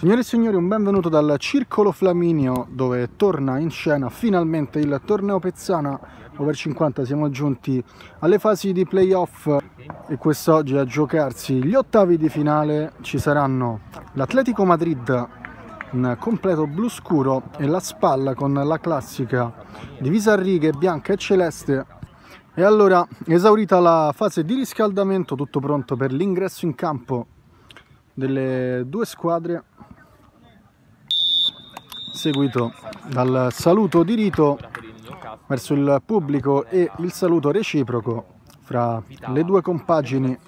Signore e signori, un benvenuto dal Circolo Flaminio dove torna in scena finalmente il torneo Pezzana over 50. Siamo giunti alle fasi di playoff e quest'oggi a giocarsi gli ottavi di finale ci saranno l'Atletico Madrid in completo blu scuro e la spalla con la classica divisa a righe bianca e celeste e allora esaurita la fase di riscaldamento tutto pronto per l'ingresso in campo delle due squadre seguito dal saluto di rito verso il pubblico e il saluto reciproco fra le due compagini.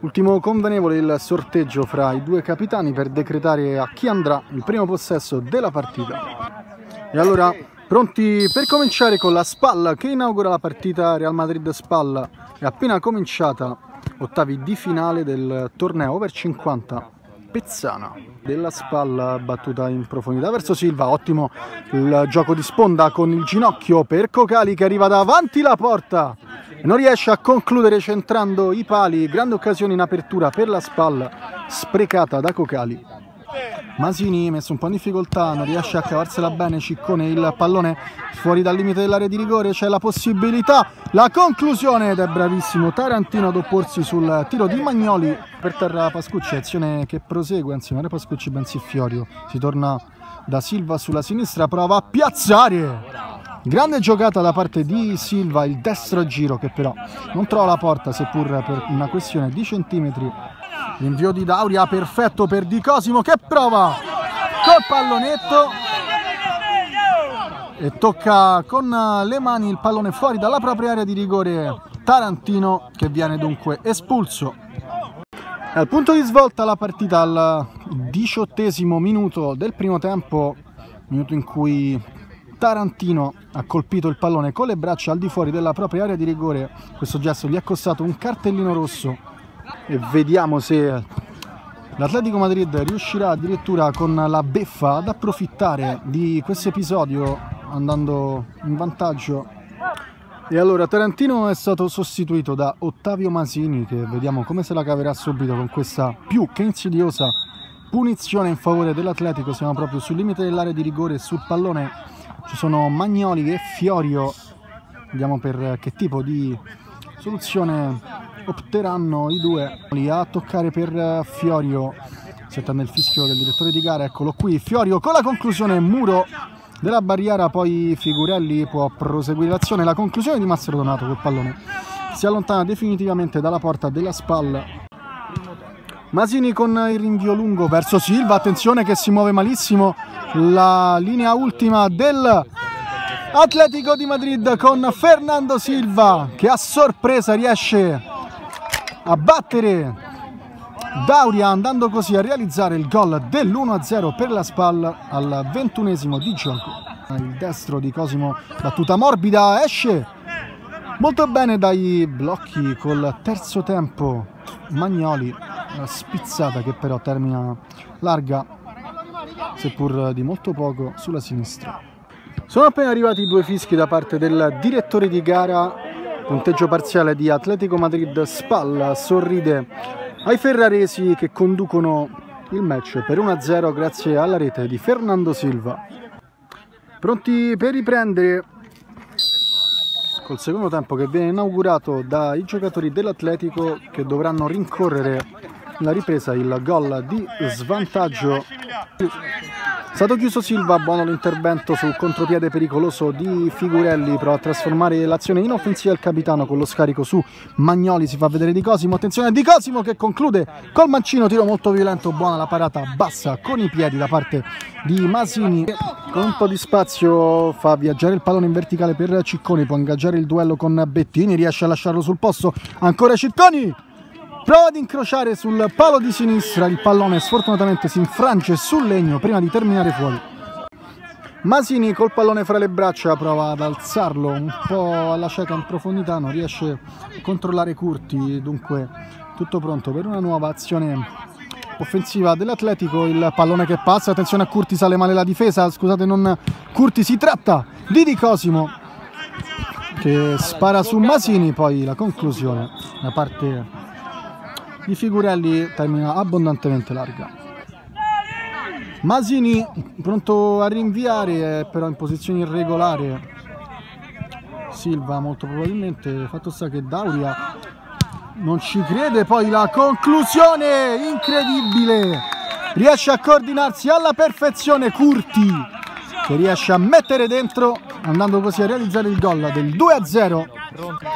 Ultimo convenevole il sorteggio fra i due capitani per decretare a chi andrà il primo possesso della partita. E allora, pronti per cominciare con la spalla che inaugura la partita Real Madrid spalla. È appena cominciata, ottavi di finale del torneo over 50 Pezzana. Della spalla battuta in profondità verso Silva. Ottimo il gioco di sponda con il ginocchio per Cocali che arriva davanti la porta. Non riesce a concludere centrando i pali. Grande occasione in apertura per la spalla sprecata da Cocali Masini messo un po' in difficoltà, non riesce a cavarsela bene, Ciccone il pallone fuori dal limite dell'area di rigore, c'è la possibilità, la conclusione ed è bravissimo Tarantino ad opporsi sul tiro di Magnoli per terra Pascucci, azione che prosegue, anzi non è Pascucci bensì Fiorio, si torna da Silva sulla sinistra, prova a piazzare. Grande giocata da parte di Silva, il destro giro che però non trova la porta seppur per una questione di centimetri L'invio di Dauria perfetto per Di Cosimo che prova col pallonetto e tocca con le mani il pallone fuori dalla propria area di rigore Tarantino che viene dunque espulso. Al punto di svolta la partita al diciottesimo minuto del primo tempo, minuto in cui Tarantino ha colpito il pallone con le braccia al di fuori della propria area di rigore. Questo gesto gli ha costato un cartellino rosso e vediamo se l'Atletico Madrid riuscirà addirittura con la beffa ad approfittare di questo episodio andando in vantaggio. E allora Tarantino è stato sostituito da Ottavio Masini che vediamo come se la caverà subito con questa più che insidiosa punizione in favore dell'Atletico. Siamo proprio sul limite dell'area di rigore sul pallone ci sono Magnoli e Fiorio. Vediamo per che tipo di soluzione opteranno i due a toccare per eh, Fiorio. Settando il fischio del direttore di gara eccolo qui. Fiorio con la conclusione muro della barriera poi Figurelli può proseguire l'azione. La conclusione di Massero Donato col pallone si allontana definitivamente dalla porta della spalla. Masini con il rinvio lungo verso Silva attenzione che si muove malissimo la linea ultima del Atletico di Madrid con Fernando Silva che a sorpresa riesce a battere Dauria andando così a realizzare il gol dell'1-0 per la spalla al ventunesimo di gioco. Il destro di Cosimo, battuta morbida, esce molto bene dai blocchi col terzo tempo. Magnoli, una spizzata che però termina larga, seppur di molto poco, sulla sinistra. Sono appena arrivati due fischi da parte del direttore di gara punteggio parziale di Atletico Madrid spalla sorride ai ferraresi che conducono il match per 1-0 grazie alla rete di Fernando Silva. Pronti per riprendere? Col secondo tempo che viene inaugurato dai giocatori dell'Atletico che dovranno rincorrere la ripresa il gol di svantaggio stato chiuso Silva, buono l'intervento sul contropiede pericoloso di Figurelli, prova a trasformare l'azione in offensiva del capitano con lo scarico su Magnoli, si fa vedere Di Cosimo, attenzione Di Cosimo che conclude col mancino, tiro molto violento, buona la parata bassa con i piedi da parte di Masini, con un po' di spazio fa viaggiare il pallone in verticale per Cicconi, può ingaggiare il duello con Bettini, riesce a lasciarlo sul posto, ancora Cicconi! Prova ad incrociare sul palo di sinistra il pallone sfortunatamente si infrange sul legno prima di terminare fuori. Masini col pallone fra le braccia prova ad alzarlo un po' alla cieca in profondità non riesce a controllare Curti dunque tutto pronto per una nuova azione offensiva dell'Atletico il pallone che passa attenzione a Curti sale male la difesa scusate non Curti si tratta di Di Cosimo che spara su Masini poi la conclusione da parte di Figurelli termina abbondantemente larga. Masini pronto a rinviare, però in posizione irregolare. Silva molto probabilmente, fatto sta che Dauria non ci crede, poi la conclusione incredibile, riesce a coordinarsi alla perfezione Curti che riesce a mettere dentro andando così a realizzare il gol del 2-0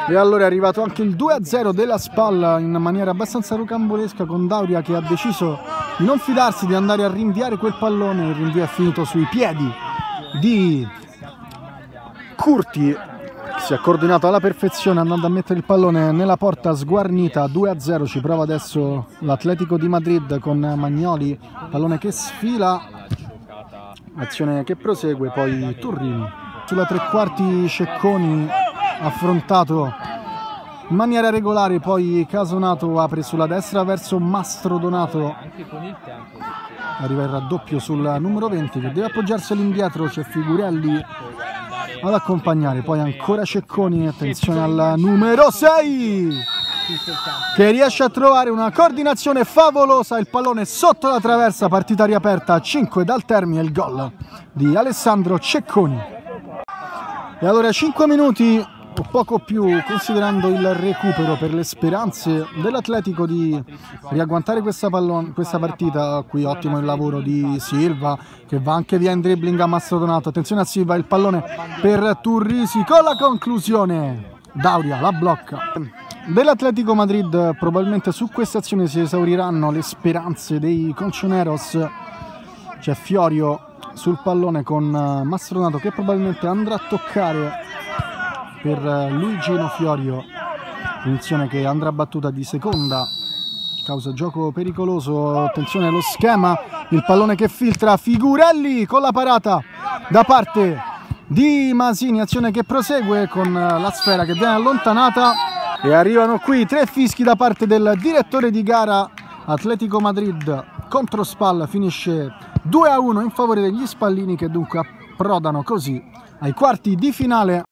e allora è arrivato anche il 2-0 della spalla in maniera abbastanza rocambolesca con Dauria che ha deciso di non fidarsi di andare a rinviare quel pallone, il rinvio è finito sui piedi di Curti si è coordinato alla perfezione andando a mettere il pallone nella porta sguarnita. 2-0 ci prova adesso l'Atletico di Madrid con Magnoli pallone che sfila. Azione che prosegue poi Turrini. Sulla tre quarti Cecconi affrontato in maniera regolare poi Casonato apre sulla destra verso Mastro Donato. Arriva il raddoppio sul numero 20 che deve appoggiarsi all'indietro c'è Figurelli ad accompagnare poi ancora Cecconi attenzione al numero 6 che riesce a trovare una coordinazione favolosa il pallone sotto la traversa partita riaperta a 5 dal termine il gol di Alessandro Cecconi. E allora 5 minuti poco più considerando il recupero per le speranze dell'Atletico di riagguantare questa, pallon- questa partita. Qui ottimo il lavoro di Silva che va anche via in dribbling a Mastro Donato. Attenzione a Silva il pallone per Turrisi con la conclusione. Dauria la blocca. dell'Atletico Madrid probabilmente su questa azione si esauriranno le speranze dei Concioneros c'è Fiorio sul pallone con Mastronato che probabilmente andrà a toccare per Luigino Fiorio punizione che andrà battuta di seconda. Causa gioco pericoloso. Attenzione allo schema. Il pallone che filtra Figurelli con la parata da parte di Masini. Azione che prosegue con la sfera che viene allontanata. E arrivano qui tre fischi da parte del direttore di gara Atletico Madrid. Contro Spal finisce 2 a 1 in favore degli Spallini che dunque approdano così ai quarti di finale